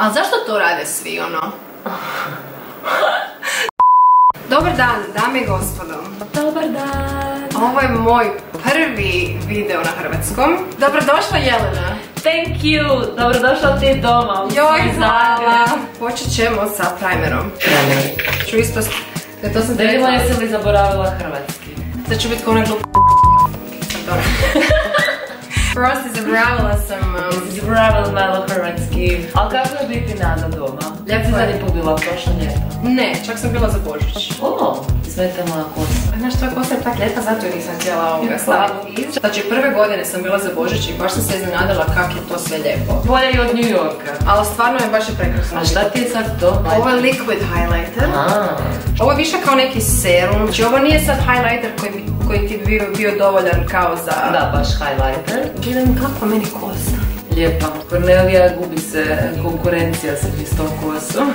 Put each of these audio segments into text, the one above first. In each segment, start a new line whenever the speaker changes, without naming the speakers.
Ali zašto to rade svi, ono? Dobar dan, dame i gospodo.
Dobar dan!
Ovo je moj prvi video na hrvatskom. Dobrodošla Jelena.
Thank you! Dobrodošla ti doma. u
Joj, hvala. Počet ćemo sa primerom. Ću isto... Da to sam
Da jesi li zaboravila hrvatski.
Sad ću biti kao ona. Pardon. Prosti, zaboravila sam... Um,
Zaboravila malo hrvatski. Ali kako je biti nada doma?
Lijepo je.
zadnji put bila prošlo ljeto.
ne, čak sam bila za Božić.
O, smeta moja kosa.
Znaš, tvoja kosa je tak lijepa, zato je nisam htjela ovoga staviti. Znači, prve godine sam bila za Božić i baš sam se iznenadila kak je to sve lijepo.
Bolje i od New Yorka.
Ali stvarno je baš je prekrasno.
A šta ti je sad to?
Ovo je liquid highlighter.
A,
Ovo je više kao neki serum. Znači, ovo nije sad highlighter koji, bi- koji ti bi bio, bio dovoljan kao za...
da, baš highlighter.
Gledam kako meni kosa.
Lijepa. Kornelija gubi se konkurencija sa čistom kosom.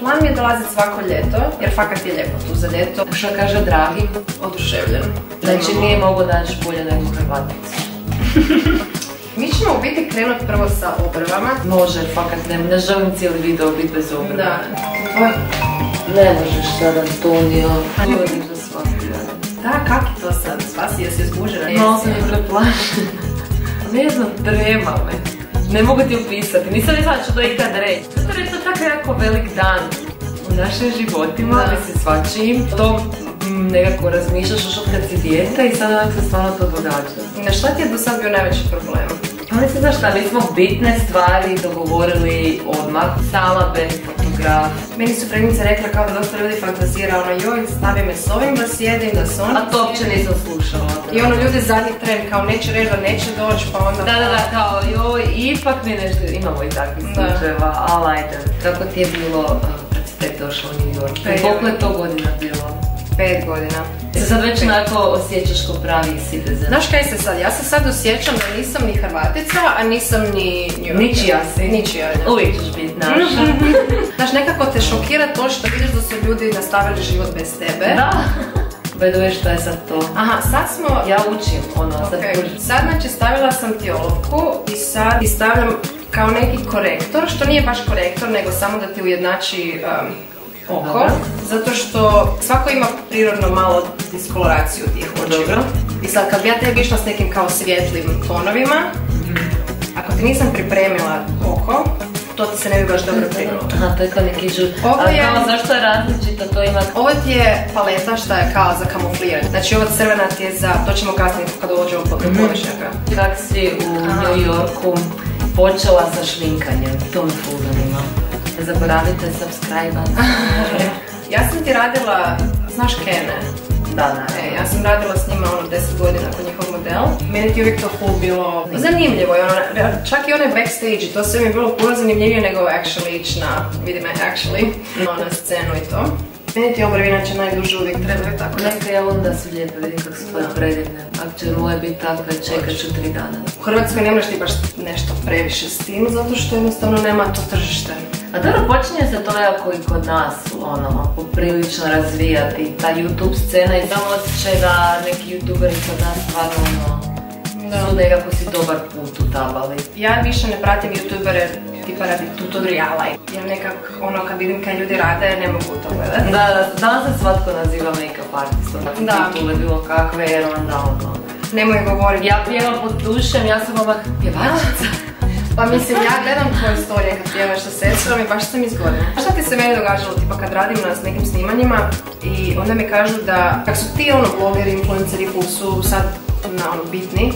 Plan mi je dolaziti svako ljeto, jer fakat je lijepo tu za ljeto.
Šta kaže dragi?
Oduševljen.
Znači nije mogu naći bolje nego Hrvaticu.
Mi ćemo u biti krenuti prvo sa obrvama.
Može, fakat ne, ne želim cijeli video biti bez obrva.
Da.
Ne možeš sad Antonio.
Da, kak je to sad? Spasi, jesi izbužena?
Malo sam je preplašena. Ne znam, trema me. Ne mogu ti opisati, nisam ni znala ću to ikad reći. Zato je to tako jako velik dan u našim životima,
Da.
mislim svačijim. To mm, nekako razmišljaš još od kad si dijete i sad onak se stvarno to događa.
Na šta ti je do sad bio najveći problem?
Pa mislim, znaš šta, mi smo bitne stvari dogovorili odmah. Sala bez fotograf.
Meni su prednice rekla kao da dosta ljudi fantazira ono joj stavi me s ovim da sjedim, da s onim
A to uopće nisam slušala.
I ono ljudi zadnji tren kao neće reći da neće doći pa onda...
Da, da, da, kao joj, ipak mi nešto, imamo i takvih
Da.
slučajeva, ali ajde. Kako ti je bilo kad si tek došla u New York?
Pa
koliko je to godina bilo?
Pet godina.
Se sad već onako osjećaš kao pravi citizen.
Znaš kaj se sad? Ja se sad osjećam da nisam ni Hrvatica, a nisam ni New Yorker.
Ničija si.
Ničija, ne.
Uvijek ćeš biti naša.
Znaš, nekako te šokira to što vidiš da su ljudi nastavili život bez tebe.
da. Way, šta je sad to?
Aha, sad smo...
Ja učim, ono, sad kužiš.
Sad znači stavila sam ti olovku i sad ti stavljam kao neki korektor, što nije baš korektor, nego samo da ti ujednači um, oko. Zato što svako ima prirodno malo diskoloraciju tih očiju.
Dobro.
I sad kad bi ja tebi išla s nekim kao svjetlim tonovima, ako ti nisam pripremila oko, to ti se ne bi baš dobro primilo.
Aha, to je kao neki žut.
Ovo
A
je-
kao, zašto je različito? To ima...
Ovo ti je paleta šta je kao za kamufliranje. Znači ova crvena ti je za, to ćemo kasnije kad dođemo pod
Mhm.
površnjaka.
Kak si u
Aha.
New Yorku počela sa šminkanjem? To me. Ne zaboravite subscribe
Ja sam ti radila, znaš Kene?
Da, da.
E, ja sam radila s njima ono 10 godina kod njihov model. Meni ti je uvijek to full bilo zanimljivo. i Ono, čak i onaj backstage, to sve mi je bilo puno zanimljivije nego actually ići na, vidi me actually, no, na scenu i to. Meni ti obrvi inače najduže uvijek trebaju tako da.
Neka ja onda su lijepe, vidim kako su tvoje predivne. Ako će moje biti takve, čekat ću tri dana.
U Hrvatskoj ne ti baš nešto previše s tim, zato što jednostavno nema to tržište.
A dobro, počinje se to jako i kod nas, ono, poprilično razvijati. Ta YouTube scena i samo osjećaj da neki youtuberi kod nas stvarno, ono,
Da.
su nekako si dobar put utabali.
Ja više ne pratim youtubere tipa radi tutoriala. Ja nekak, ono, kad vidim kaj ljudi rade, ne mogu to gledat.
Da, da, danas se svatko naziva make-up artistom,
Da.
da. titule bilo kakve, jer onda ono.
Nemoj govoriti.
Ja pjevam pod dušem, ja sam ovak pjevačica.
Pa mislim, ja gledam tvoje storije kad pjevaš sa sestrom i baš sam izgodna. Šta ti se meni događalo, tipa kad radim na s nekim snimanjima i onda mi kažu da, kak su ti ono blogeri, influenceri koji su sad na ono bitni,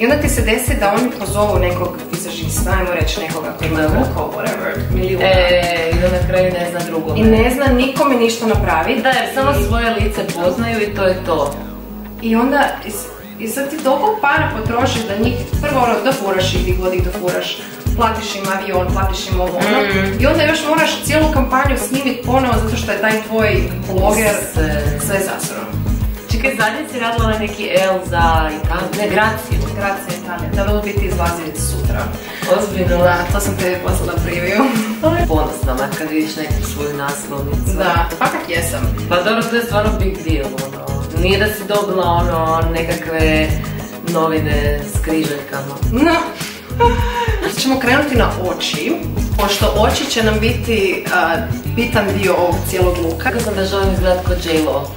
i onda ti se desi da oni pozovu nekog vizažista, ajmo reći nekoga koji ima koliko, whatever, milijuna.
E, i da na kraju ne zna drugo.
I ne zna nikome ništa napraviti.
Da, jer samo svoje lice poznaju i to je to.
I onda, i sad ti toliko para potrošiš da njih, prvo ono, da furaš ih gdje god ih da furaš, platiš im avion, platiš im ovo ono, i onda još moraš cijelu kampanju snimiti ponovo zato što je taj tvoj bloger sve zasro.
Čekaj, zadnje si radila onaj neki L za Italiju, ne, Graciju.
Grazie Italija, da li biti izlazi sutra.
Ozbiljno.
Da, to sam tebi poslala preview.
Ponosna me kad vidiš neku svoju naslovnicu.
Da, fakat jesam.
Pa dobro, to je stvarno big deal, ono. Nije da si dobila ono nekakve novine s križaljkama.
No, ćemo krenuti na oči. Pošto oči će nam biti bitan dio ovog cijelog luka.
Kako sam da želim izgledat kod J-Lo.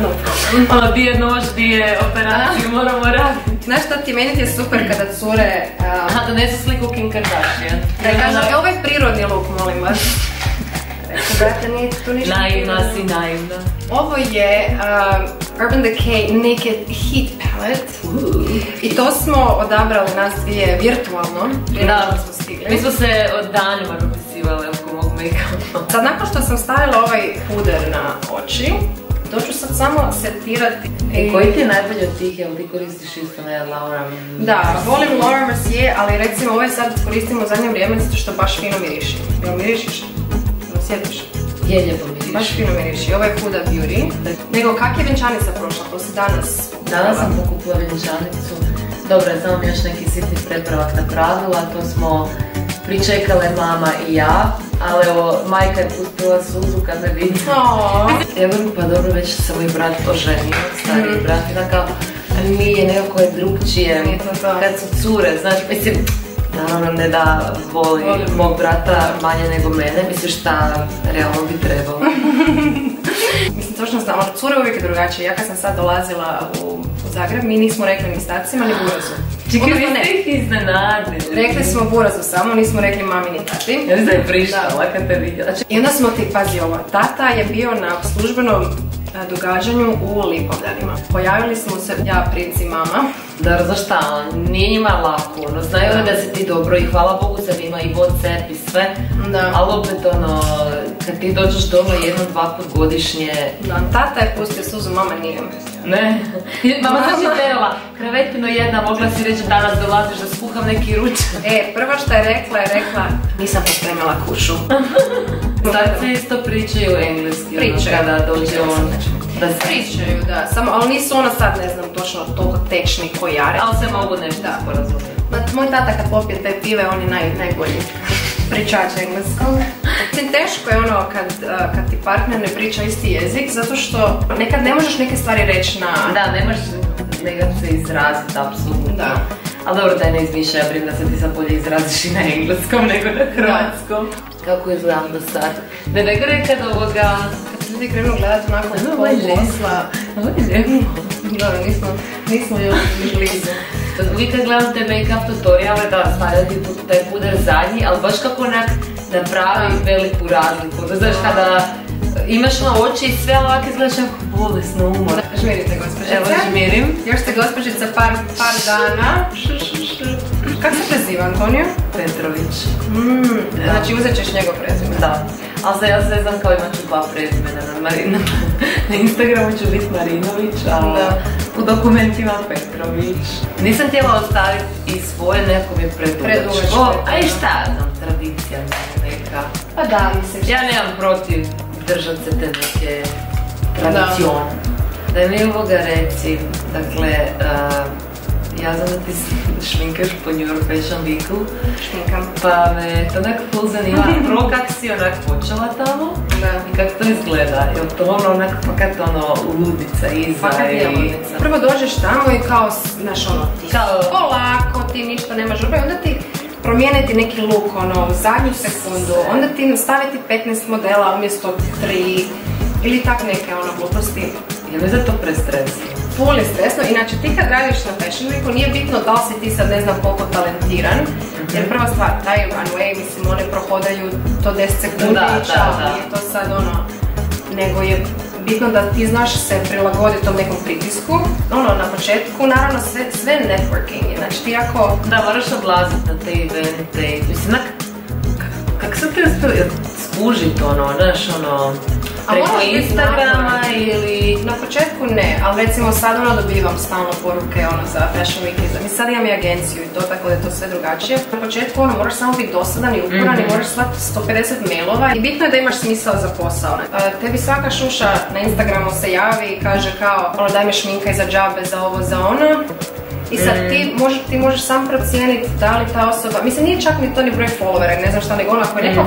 No problem.
Ono, di je nož, di je operaciju, moramo raditi.
Znaš šta ti, meni ti je super kada cure... a,
Aha, donesu sliku Kim Kardashian.
da kažu, e, ovo je prirodni luk, molim vas. Brate, nije tu ništa
Naivna si, naivna.
Ovo je um, Urban Decay Naked Heat Palette. I to smo odabrali nas dvije virtualno,
Da,
smo stigli.
mi smo se od danima dopisivali oko mog make-upa.
Sad nakon što sam stavila ovaj puder na oči, to ću sad samo setirati.
E, koji ti je najbolji od tih, jel ti koristiš isto ne Laura?
Da, volim Laura Mercier, ali recimo ovaj sad koristimo u zadnje vrijeme zato što baš fino miriši. Jel mirišiš? Sjetiš?
Je lijepo mi
Baš fino miriši. Ovo je Huda Beauty. Nego kak je vjenčanica prošla? To si danas
Danas sam pokupila vjenčanicu. Dobro, je samo mi još neki sitni prepravak napravila, to smo pričekale mama i ja, ali evo, majka je pustila suzu kad me vidi. Velim, pa dobro, već se moj brat oženio, stariji brat, i tako, nije, nekako je drugčije, kad su cure, znaš, mislim, naravno ne da voli
Volim.
mog brata manje nego mene, mislim šta realno bi trebalo.
Mislim, točno znam, ali cure uvijek je drugačije. Ja kad sam sad dolazila u, u Zagreb, mi nismo rekli ni stacima ni burazu. Odnosno ne,
ih iznenadili.
rekli smo burazu samo, nismo rekli mami ni tati.
Ja mislim da je prištala kad te vidjela.
I onda smo ti, pazi ovo, tata je bio na službenom događanju u Lipovljanima. Pojavili smo se, ja, princ i mama.
Da, šta, nije njima lako, ono, znaju da si ti dobro i hvala Bogu sad ima i Whatsapp i sve,
Da.
ali opet ono, kad ti dođeš doma jedno, dva put godišnje,
Da, tata je pustio suzu, mama nije.
Ne, mama znači tela, krevetino jedna, mogla si reći danas dolaziš da skuham neki ručak.
E, prvo što je rekla je rekla, nisam pospremila kušu.
Sad se isto pričaju engleski, ono,
Pričaju.
kada dođe on,
se.
da se
Pričaju, da, samo, ali nisu ono sad, ne znam, točno toliko tečni ko ja, recimo.
ali se mogu nešto
Da.
sporazumjeti.
Ma, moj tata kad popije te pive, on je naj, najbolji pričač engleskog. Mislim, teško je ono kad, uh, kad ti partner ne priča isti jezik, zato što nekad ne možeš neke stvari reći na...
Da, nemaš nekad se izraziti, apsolutno.
Da.
Ali dobro, daj ne izmišljaj, ja brim da se ti sad bolje izraziš i na engleskom nego na hrvatskom. Kako izgledam do sad? Ne, nego kad ovoga...
Kad se ljudi krenu gledati onako
je lijepo.
posla,
Ovo je lijepo.
dobro, nismo, nismo još blizu.
Uvijek kad gledam te make-up tutoriale, da, stavlja ti tu- taj puder zadnji, ali baš kako onak napravi veliku razliku. Da znaš kada imaš na oči i sve ovako izgledaš jako bolesno umor.
Žmirite, gospođice.
Evo žmirim.
Još ste gospođica par, par dana. Kako se preziva, Antonio?
Petrović.
Mm, znači uzet ćeš njegov prezime.
Da. Ali sad ja se znam kao imat ću dva prezimena na Marina. Na Instagramu ću biti Marinović, a
Da.
U dokumentima Petrović. Nisam htjela ostaviti i svoje, neko mi je predugačko. A i šta ja znam, tradicija neka.
Pa da, mislim.
Ja nemam protiv držat se te neke tradicione. Da mi ovoga reci, dakle, uh, ja znam da ti šminkaš po New York Fashion Weeku,
Šminkam.
pa me to onak full zanima. Prvo kak si onak počela tamo
Da.
i kak to izgleda. Je li to ono onak fakat ono ludica iza
Fakat je
i-
ludica. Prvo dođeš tamo i kao, znaš ono, ti
Kao-
polako, ti ništa nema žurbe, onda ti promijeniti neki look, ono, u zadnju sekundu, onda ti staviti 15 modela umjesto 3, ili tak neke, ono, gluposti.
Je li za to prestresno?
Full je stresno, inače ti kad radiš na Fashion Weeku nije bitno da li si ti sad ne znam koliko talentiran, jer prva stvar, taj runway, mislim, oni prohodaju to 10 sekundi
Da,
i čao, nije to sad ono, nego je bitno da ti znaš se prilagoditi tom nekom pritisku. Ono, na početku, naravno, sve, sve networking je, znači ti ako...
Da, moraš odlaziti na te evente mislim, onak, kak- kak sam ti skužit ono, znaš, ono, preko Instagrama ili...
Na početku ne, ali recimo sad ono dobivam stalno poruke ono za Fashion Week i za... Mi sad imam i agenciju i to, tako da je to sve drugačije. Na početku ono moraš samo biti dosadan i uporan i moraš slati 150 mailova i bitno je da imaš smisao za posao. Tebi svaka šuša na Instagramu se javi i kaže kao ono daj mi šminka za džabe, za ovo, za ono. I sad ti, možeš, ti možeš sam procijeniti da li ta osoba, mislim nije čak ni to ni broj followera, ne znam šta, nego ono ako je neko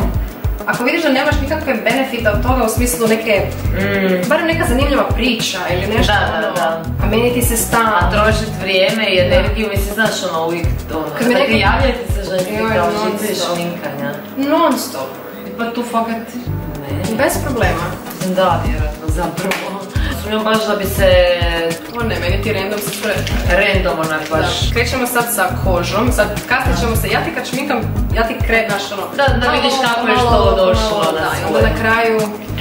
ako vidiš da nemaš nikakve benefita od toga u smislu neke,
Mm.
barem neka zanimljiva priča ili nešto
Da, da,
ono,
da.
a meni ti se
A
stan,
trošit vrijeme i energiju, mislim, znaš ono uvijek ono,
Kad mi
ti
neko-
javljate se
Joj,
kao žice šminkanja.
non stop,
Pa tu fakat ne.
bez problema.
Da, vjerojatno, zapravo. Sumnjam baš da bi se
O ne, meni ti random se sve.
random onak baš...
Da. Krećemo sad sa kožom, sad kasnije ćemo se, ja ti kad šminkam, ja ti krednaš ono...
Da, da vidiš kako je što došlo
malo,
na
da, i
svoje.
onda na kraju...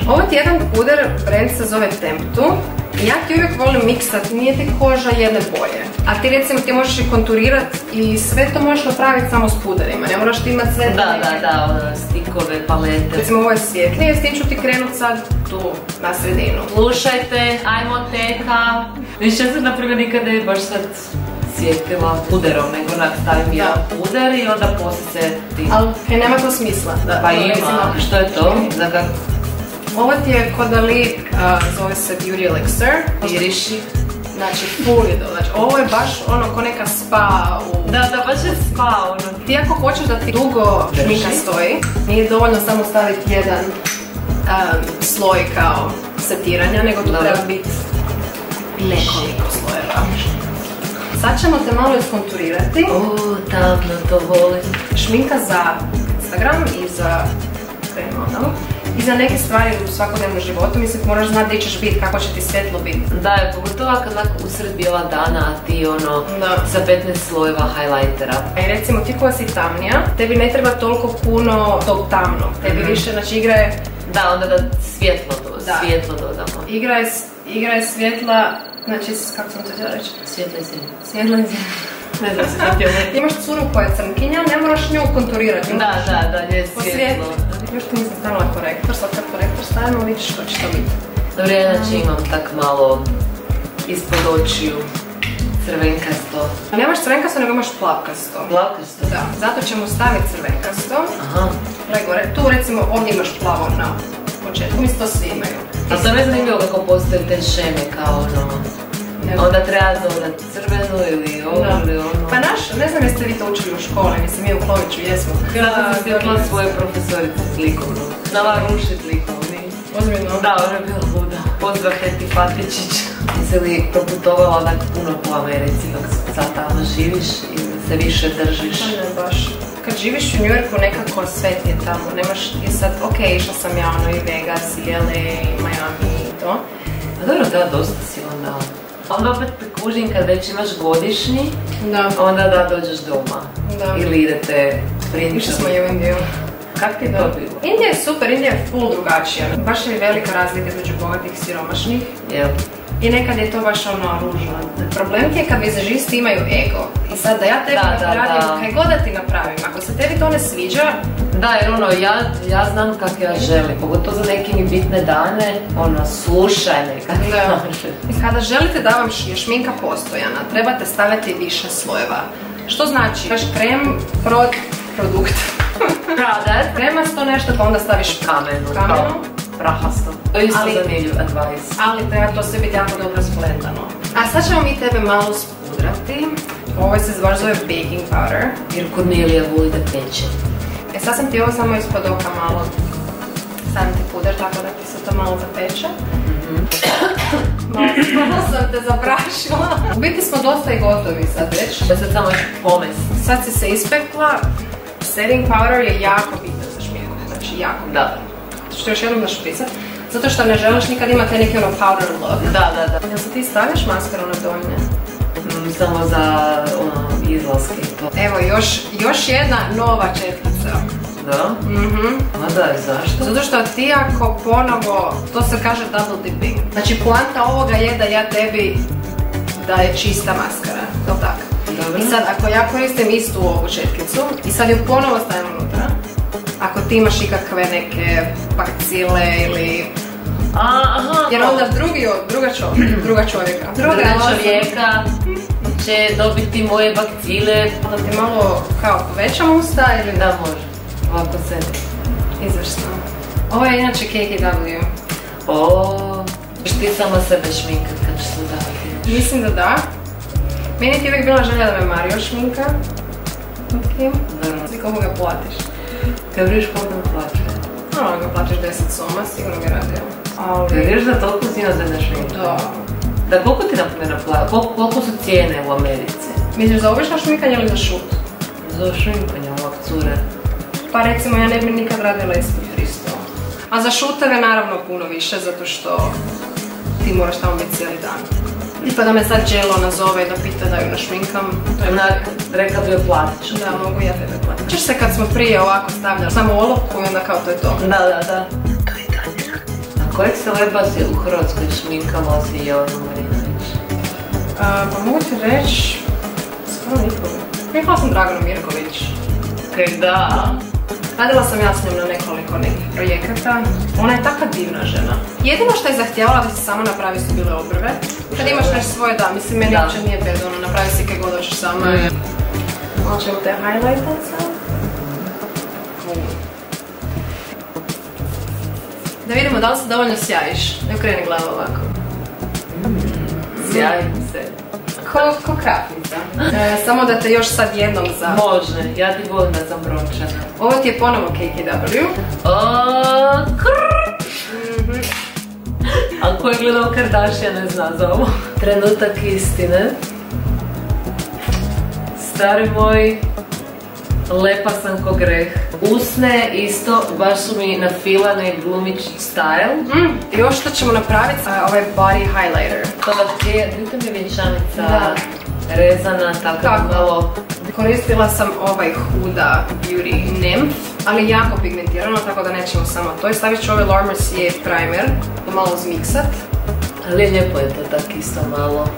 Ovo ti je jedan puder, brand se zove Temptu. Ja ti uvijek volim miksat, nije ti koža jedne boje. A ti recimo ti možeš i konturirat i sve to možeš napraviti samo s puderima, ne moraš ti imat sve...
Da, da, da, ono, stikove, palete.
Recimo ovo je svjetlije, s tim ću ti krenut sad tu, na sredinu.
Slušajte, ajmo teka. Više ja sam na primjer nikad ne bi baš sad svijetila puderom, nego onak stavim jedan puder i onda poslije se ti...
Ali nema to smisla. Da,
Pa
ono,
ima, što je to? Za kak
Ovo ti je Kodali, a, zove se Beauty Elixir.
miriši?
Znači, full je to. Znači, ovo je baš ono ko neka spa u...
Da, da, baš je spa, ono.
Ti ako hoćeš da ti dugo šminka stoji, nije dovoljno samo staviti jedan um, sloj kao setiranja, nego tu treba biti nekoliko slojeva. Sad ćemo te malo iskonturirati.
O, tamno, to volim.
Šminka za Instagram i za krem model. I za neke stvari u svakodnevnom životu, mislim, moraš znati gdje ćeš biti, kako će ti svjetlo biti.
Da, je pogotovo kad onako usred bijela dana, a ti ono,
Da.
sa 15 slojeva highlightera.
I recimo ti koja si tamnija, tebi ne treba toliko puno tog tamnog. Tebi
Mhm.
više, znači igra je,
Da, onda da svjetlo, do,
Da.
svjetlo dodamo.
igra je, s- igra je svjetla, znači kako sam to htjela reći?
Svjetlo i svjetlo.
Svjetla je ne znam se to. Imaš curu koja je crnkinja, ne moraš nju konturirati.
Da, da, da, je
Po
svjetlo.
svijetlu. Još ti nisam stavila korektor, sad kad korektor stavimo vidiš što će to biti.
Dobro, ja znači imam tak malo ispod očiju crvenkasto.
Nemaš crvenkasto, nego imaš plavkasto.
Plavkasto?
Da, zato ćemo staviti crvenkasto.
Aha.
Gore, tu recimo ovdje imaš plavo na početku, mislim to svi imaju.
A to ne zanimljivo kako postoje te šeme kao ono... Onda treba dodat crvenu ili ovo
Da.
ili ono.
Pa naš, ne znam jeste vi to učili u školi, mislim mi u Kloviću jesmo.
Ja sam se sjetila svoje profesorice s likovnom. Znala rušit likovni.
Ozbiljno.
Da, ona je bila luda. Pozdrav Heti Fatičić. Jesi li proputovala onak puno po Americi dok sad tamo živiš i se više držiš?
Pa ne baš. Kad živiš u New Yorku nekako sve ti je tamo, nemaš ti sad, ok, išla sam ja ono i Vegas i LA i Miami i to.
Pa dobro, da, dosta onda. Opet kužim kad već imaš godišnji,
Da.
onda da dođeš doma.
Da.
Ili idete
Išli
prinčati.
smo i u Indiju.
Kak ti je to bilo?
Indija je super, Indija je full drugačija. Baš je velika razlika između bogatih i siromašnih.
Jel?
I nekad je to baš ono ružno. Problem ti je kad vizažisti imaju ego. I sad da ja tebi
Da, da, da.
kaj god da ti napravim, ako se tebi to ne sviđa,
Da, jer ono, ja, ja znam kak ja želim, pogotovo za neke mi bitne dane, ono, slušaj neka.
Da. I Kada želite da vam je šminka postojana, trebate staviti više slojeva. Što znači? Imaš krem, prod, produkt.
Product.
Kremasto nešto pa onda staviš
Kamenu,
Kamenu.
Prahasto.
Ali-
zanimljiv advice.
ali treba to sve biti jako dobro spletano. A sad ćemo mi tebe malo spudrati. Ovo se baš zove baking powder.
Jer Kornelija voli da peče.
E sad sam ti ovo samo ispod oka malo stavim ti puder tako da ti se to malo zapeče. Malo, malo sam te zaprašila. U biti smo dosta i gotovi sad već.
Da sad samo još pomest.
Sad si se ispekla. Setting powder je jako bitan za šminku. Znači jako bitan.
Da.
Što još jednom daš pisat. Zato što ne želiš nikad imati neki ono powder look.
Da, da, da.
Jel se ti stavljaš maskaru na donje?
Mm, samo za ono, izlaske i to.
Evo, još, još jedna nova četkica.
Da?
Mhm.
Ma da, zašto?
Zato što ti ako ponovo, to se kaže double dipping. Znači poanta ovoga je da ja tebi da je čista maskara, jel tako?
Dobro.
I sad ako ja koristim istu ovu četkicu i sad ju ponovo stavim ako ti imaš ikakve neke bakcile ili...
A, aha.
Jer onda drugi, druga čovjeka, druga čovjeka,
druga čovjeka će dobiti moje bakcile.
Da ti malo kao povećam usta ili
Da, može. Ovako se.
izvrsno. Ovo je inače KKW.
O, ćeš ti sama sebe šminkat kad ćeš sudavati.
Mislim da da. Meni ti je uvijek bila želja da me Mario šminka. Ok. Ti komu ga platiš.
Kad vidiš koliko plaće.
ono ga platiš 10 soma, sigurno bi radio. Ali...
Vidiš da toliko si inozemna šminka?
Da.
Da koliko ti naprimjer? Koliko, koliko su cijene u Americi?
Misliš za obično šminkanje ili za šut?
Za šminkanje ovak cure.
Pa recimo ja ne bi nikad radila ispod 300. A za šuteve naravno puno više, zato što ti moraš tamo biti cijeli dan. Tipa da me sad Jello nazove i da pita da ju našminkam. to je-
Onak, rekla bi joj platit ću.
Da, mogu ja tebe platiti. Češ se kad smo prije ovako stavljali samo olovku i onda kao to je to.
Da, da, da. To je Tanja. A kojeg se lepa si u Hrvatskoj šminkala si Jelena Marinović?
A, pa mogu ti reći, skoro nikoga. Rekla sam Draganu Mirković.
Kaj da.
Radila sam ja s njom na nekoliko nekih projekata. Ona je takva divna žena. Jedino što je zahtijevala da se sama napravi su bile obrve. Kad imaš nešto svoje, da, mislim, meni uopće nije bez ono, napravi si kaj god hoćeš sama. Malo ćemo te highlightat sad. Da vidimo da li se dovoljno sjajiš. Ne okreni glavu ovako.
Sjajim se.
Ko, ko krapnica. E, samo da te još sad jednom za...
Može, ja ti volim da sam brončana.
Ovo ti je ponovo KKW.
Krrr. A ko je gledao Kardashian ne zna za ovo. Trenutak istine. Stari moj, lepa sam ko greh. Usne isto, baš su mi nafilane glumić style.
Mm, još što ćemo napraviti, ovaj body highlighter.
To da je, vidite mi vjenčanica
Da.
Rezana, tako da
Kako?
malo...
Koristila sam ovaj Huda Beauty Nymph, ali jako pigmentirano, tako da nećemo samo to. I stavit ću ovaj La Mercier primer, da malo zmiksat.
Ali lijepo je to tak isto malo.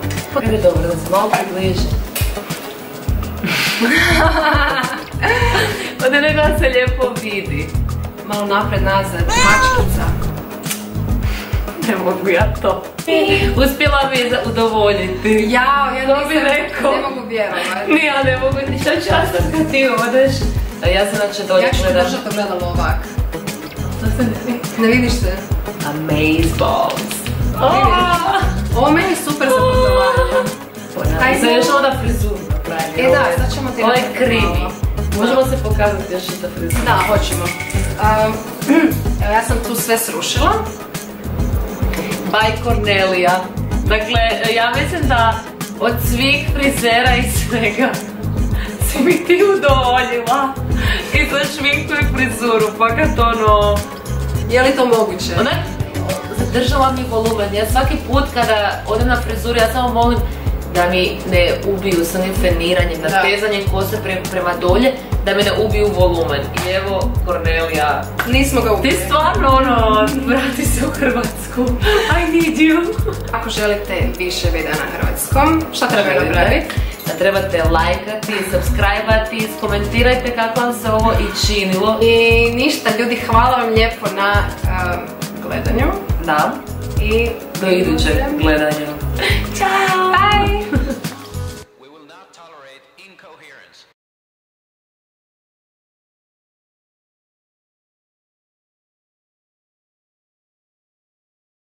Jer je dobro da se malo približi. Pa ne da se lijepo vidi.
Malo napred, nazad, mačkica.
Ne mogu ja to. Uspjela mi za- udovoljiti.
Jao, ja
To bi
nisam,
rekao.
ne mogu vjerovati.
Ni ja ne mogu, šta ću ja sad kad ti odeš? A ja sam znači dolje
Ja ću
gledam.
držati ogledalo ovak.
Šta se ne vidi?
Ne vidiš se?
Amazeballs.
Ovo meni je super za putovanje. Aj,
sad još onda frizuru napraviti.
E da, sad ćemo ti
Ovo je krimi. Možemo se pokazati još i za frizuru.
Da, hoćemo. Um, evo ja sam tu sve srušila.
By Cornelia. Dakle, ja mislim da od svih frizera i svega si mi ti udovoljila. I za šminku i frizuru, pa kad ono...
Je li to moguće?
Onak, zadržala mi volumen. Ja svaki put kada odem na frizuru, ja samo molim da mi ne ubiju s onim feniranjem, natezanjem kose pre- prema dolje, da mi ne ubiju volumen. I evo, Cornelia,
Nismo ga
ti
ubili.
stvarno ono, vrati se u Hrvatsku. I need you.
Ako želite više videa na hrvatskom, šta treba napraviti?
Da trebate lajkati, subscribe-ati, komentirajte kako vam se ovo i činilo.
I ništa, ljudi, hvala vam lijepo na gledanju.
Da,
I
do idućeg gledanja. Ćao!
Bye!